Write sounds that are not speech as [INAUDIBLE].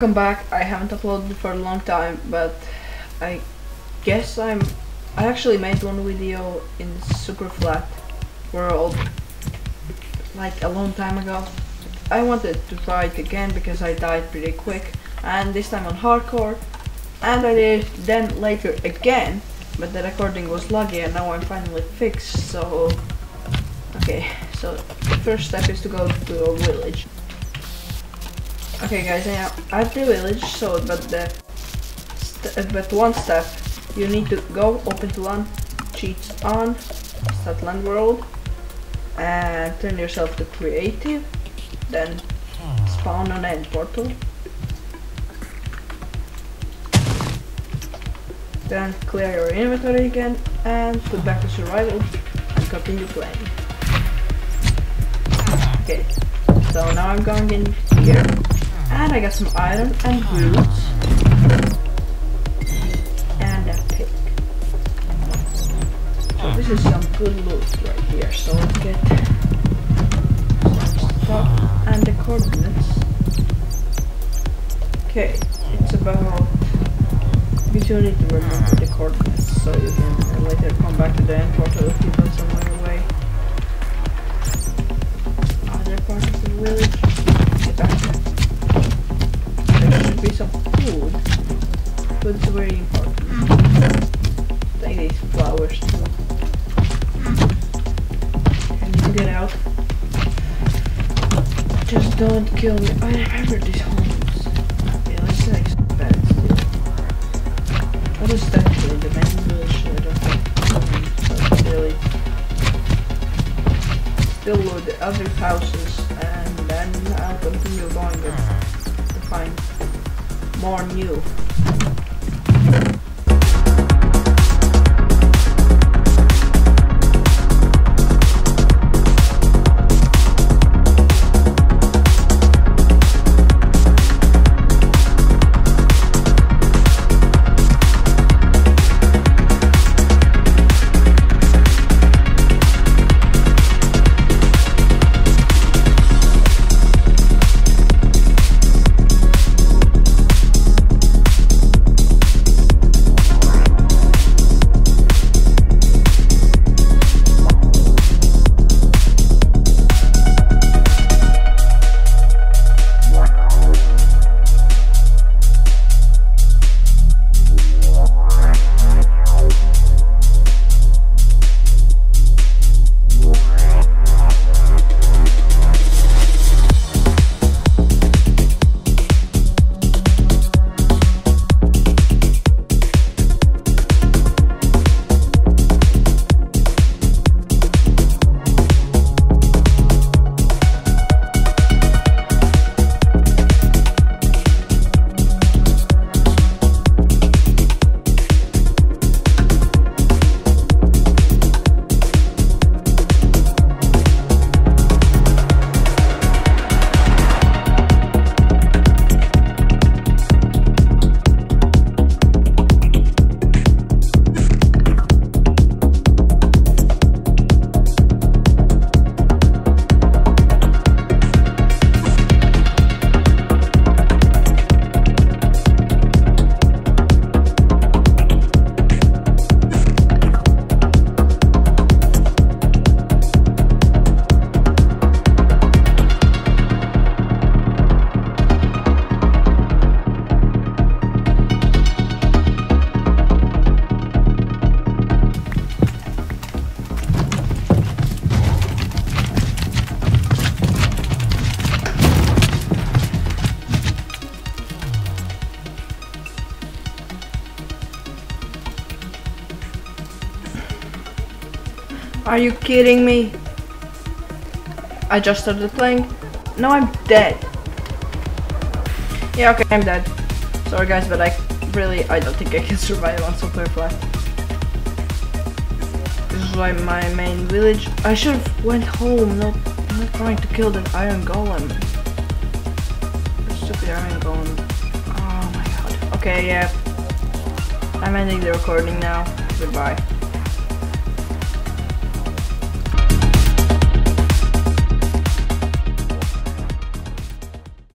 Welcome back. I haven't uploaded for a long time, but I guess I'm. I actually made one video in super flat world like a long time ago. I wanted to try it again because I died pretty quick, and this time on hardcore. And I did then later again, but the recording was laggy, and now I'm finally fixed. So, okay. So the first step is to go to a village. Okay guys, I the village, so but the uh, but one step, you need to go open to LAN, cheats on, start world, and turn yourself to creative, then spawn on end portal. Then clear your inventory again and put back to survival and continue playing. Okay, so now I'm going in here. And I got some iron and roots. And a pick. So this is some good loot right here. So let's get some stuff and the coordinates. Okay, it's about you do need to remember the coordinates so you can later come back to the end portal if you somewhere Take these flowers too. Can you get out? Just don't kill me. I remember these homes. Yeah, let's like beds too. What is that actually? The? I don't think. really. Still load the other houses and then I'll continue going to find more new. Are you kidding me? I just started playing. No, I'm dead. Yeah, okay, I'm dead. Sorry guys, but I really, I don't think I can [LAUGHS] survive on Super Flat. This is why my main village, I should have went home, not, not trying to kill that iron golem. The stupid iron golem. Oh my god. Okay, yeah. I'm ending the recording now. Goodbye.